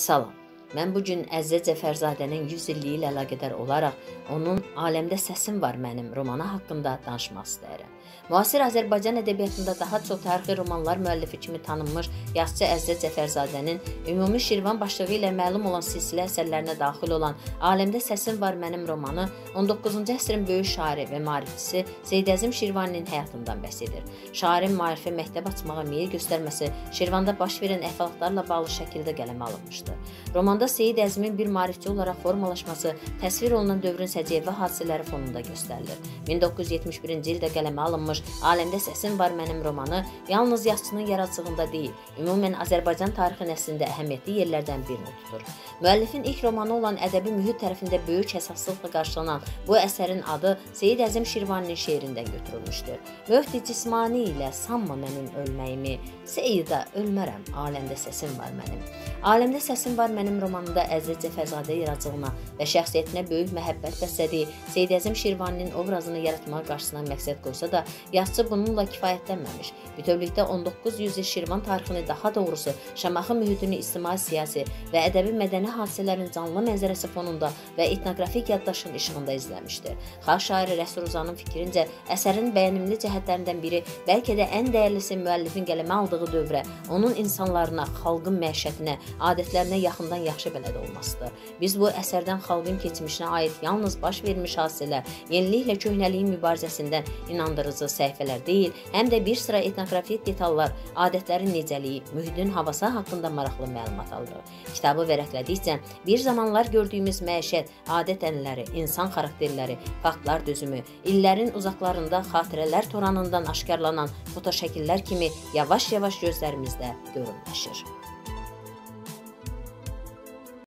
Salam. Mən bu gün Əziz Cəfərzadənin 100 illiyi ilə əlaqədar olaraq onun Aləmdə səsim var mənim romanı haqqında danışmaq istəyirəm. Müasir Azərbaycan ədəbiyyatında daha çox tarixi romanlar müəllifi kimi tanınmış yazıçı Əziz Cəfərzadənin ümumi Şirvan başlığı ilə məlum olan silsilə əsərlərinə daxil olan Aləmdə səsim var mənim romanı 19-cu əsrin böyük şairi və maarifçisi Seyid Əzim Şirvaninin həyatından bəhs edir. Şairin maarifə məktəb açmağa meyil göstərməsi Şirvanda baş verən əhvalatlarla bağlı şəkildə qələmə alınmışdı. Roman Romanda Seyid Əzmin bir maarifçi olaraq formalaşması təsvir olunan dövrün səciyyəvi hadisələri fonunda göstərilir. 1971-ci ildə qələmə alınmış Aləmdə səsim var mənim romanı yalnız yazıçının yaradıcılığında deyil, ümumən Azərbaycan tarixi nəslində əhəmiyyətli yerlərdən birini tutur. Müəllifin ilk romanı olan ədəbi mühit tərəfində böyük həssaslıqla qarşılanan bu əsərin adı Seyid Əzim Şirvaninin şeirindən götürülmüşdür. Möhdi cismani ilə sanma mənim ölməyimi, Seyida ölmərəm, aləmdə səsim var mənim. Aləmdə səsim var mənim romanı romanında Əziz Cəfərzadə yaradıcılığına və şəxsiyyətinə böyük məhəbbət bəslədiyi Seyid Əzim Şirvaninin obrazını yaratmağa qarşısına məqsəd qoysa da, yazıçı bununla kifayətlənməmiş. Bütövlükdə 19 yüzil Şirvan tarixini, daha doğrusu Şamaxı mühitini ictimai-siyasi və ədəbi mədəni hadisələrin canlı mənzərəsi fonunda və etnoqrafik yaddaşın işığında izləmişdir. Xalq şairi Rəsul Ruzanın fikrincə əsərin bəyənimli cəhətlərindən biri, bəlkə də ən dəyərlisi müəllifin qələmə aldığı dövrə, onun insanlarına, xalqın məişətinə, adətlərinə yaxından yaxşı yaxşı bələd olmasıdır. Biz bu əsərdən xalqın keçmişinə aid yalnız baş vermiş hadisələr, yeniliklə köhnəliyin mübarizəsindən inandırıcı səhifələr deyil, həm də bir sıra etnoqrafik detallar, adətlərin necəliyi, mühitin havası haqqında maraqlı məlumat alırıq. Kitabı vərəqlədikcə bir zamanlar gördüyümüz məişət, adət ənənələri, insan xarakterləri, faktlar düzümü, illərin uzaqlarında xatirələr toranından aşkarlanan fotoşəkillər kimi yavaş-yavaş gözlərimizdə görünməşir.